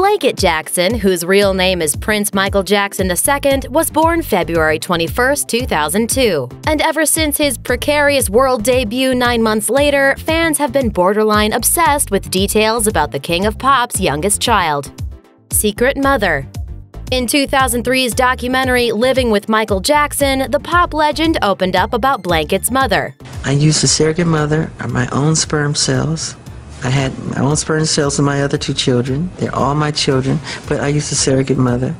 Blanket Jackson, whose real name is Prince Michael Jackson II, was born February 21, 2002. And ever since his precarious world debut nine months later, fans have been borderline obsessed with details about the King of Pop's youngest child. Secret Mother in 2003's documentary Living with Michael Jackson, the pop legend opened up about Blanket's mother. I used a surrogate mother or my own sperm cells I had my own sperm cells and my other two children. They're all my children, but I used a surrogate mother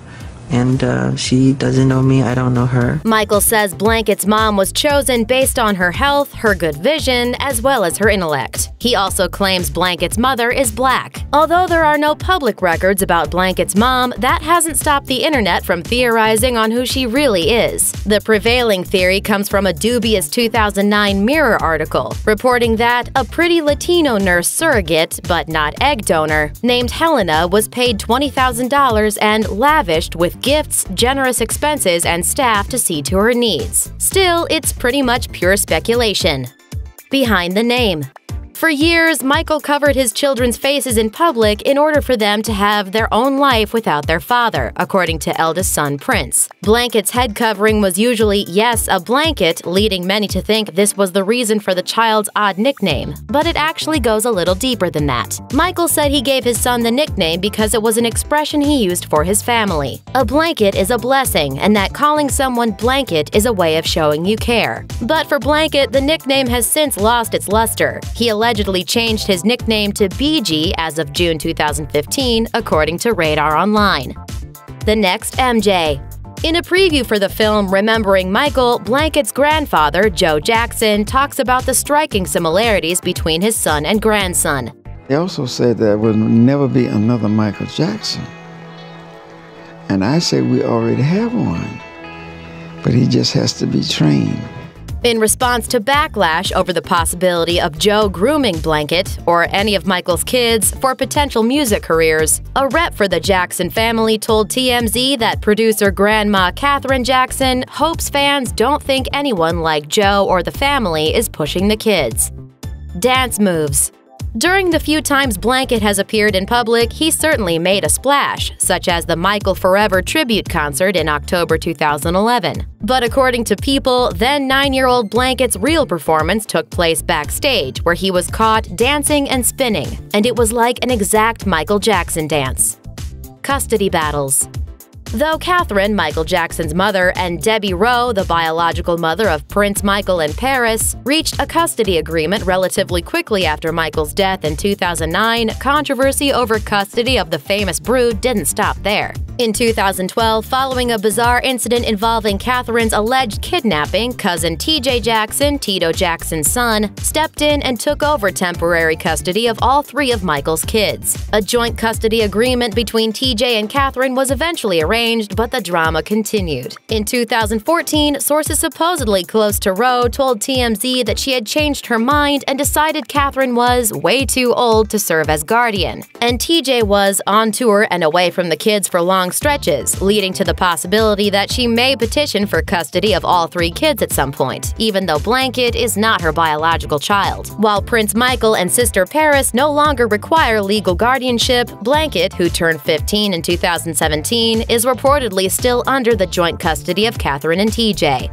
and uh, she doesn't know me, I don't know her. Michael says Blanket's mom was chosen based on her health, her good vision, as well as her intellect. He also claims Blanket's mother is black. Although there are no public records about Blanket's mom, that hasn't stopped the internet from theorizing on who she really is. The prevailing theory comes from a dubious 2009 Mirror article, reporting that a pretty Latino nurse surrogate, but not egg donor, named Helena was paid $20,000 and lavished with gifts, generous expenses, and staff to see to her needs. Still, it's pretty much pure speculation. Behind the name for years, Michael covered his children's faces in public in order for them to have their own life without their father, according to eldest son Prince. Blanket's head covering was usually, yes, a blanket, leading many to think this was the reason for the child's odd nickname. But it actually goes a little deeper than that. Michael said he gave his son the nickname because it was an expression he used for his family. A blanket is a blessing, and that calling someone blanket is a way of showing you care. But for Blanket, the nickname has since lost its luster. He alleged allegedly changed his nickname to BG as of June 2015, according to Radar Online. The next MJ. In a preview for the film Remembering Michael, Blanket's grandfather, Joe Jackson, talks about the striking similarities between his son and grandson. They also said there would never be another Michael Jackson. And I say we already have one, but he just has to be trained. In response to backlash over the possibility of Joe grooming Blanket or any of Michael's kids for potential music careers, a rep for the Jackson family told TMZ that producer Grandma Catherine Jackson hopes fans don't think anyone like Joe or the family is pushing the kids. Dance moves. During the few times Blanket has appeared in public, he certainly made a splash, such as the Michael Forever tribute concert in October 2011. But according to People, then nine year old Blanket's real performance took place backstage, where he was caught dancing and spinning, and it was like an exact Michael Jackson dance. Custody battles. Though Catherine, Michael Jackson's mother, and Debbie Rowe, the biological mother of Prince Michael and Paris, reached a custody agreement relatively quickly after Michael's death in 2009, controversy over custody of the famous brood didn't stop there. In 2012, following a bizarre incident involving Catherine's alleged kidnapping, cousin TJ Jackson, Tito Jackson's son, stepped in and took over temporary custody of all three of Michael's kids. A joint custody agreement between TJ and Catherine was eventually arranged, but the drama continued. In 2014, sources supposedly close to Rowe told TMZ that she had changed her mind and decided Catherine was way too old to serve as guardian, and TJ was on tour and away from the kids for long long stretches, leading to the possibility that she may petition for custody of all three kids at some point, even though Blanket is not her biological child. While Prince Michael and sister Paris no longer require legal guardianship, Blanket, who turned 15 in 2017, is reportedly still under the joint custody of Catherine and TJ.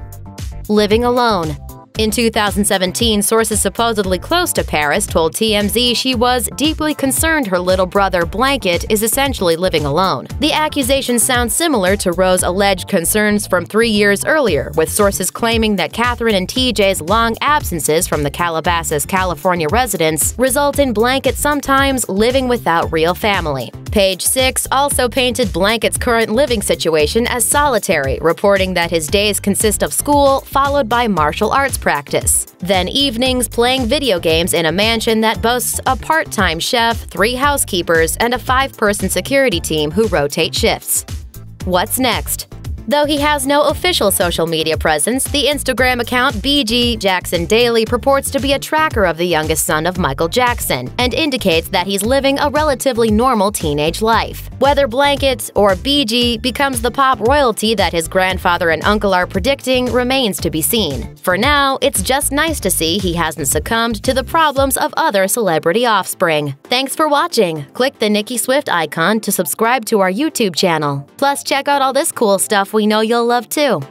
Living alone. In 2017, sources supposedly close to Paris told TMZ she was deeply concerned her little brother Blanket is essentially living alone. The accusation sounds similar to Rowe's alleged concerns from three years earlier, with sources claiming that Catherine and TJ's long absences from the Calabasas, California residence result in Blanket sometimes living without real family. Page 6 also painted Blanket's current living situation as solitary, reporting that his days consist of school, followed by martial arts practice. Then evenings playing video games in a mansion that boasts a part time chef, three housekeepers, and a five person security team who rotate shifts. What's next? Though he has no official social media presence, the Instagram account BG Jackson Daily purports to be a tracker of the youngest son of Michael Jackson and indicates that he's living a relatively normal teenage life. Whether Blankets or BG becomes the pop royalty that his grandfather and uncle are predicting remains to be seen. For now, it's just nice to see he hasn't succumbed to the problems of other celebrity offspring. Thanks for watching. Click the Nicki Swift icon to subscribe to our YouTube channel. Plus, check out all this cool stuff we know you'll love too.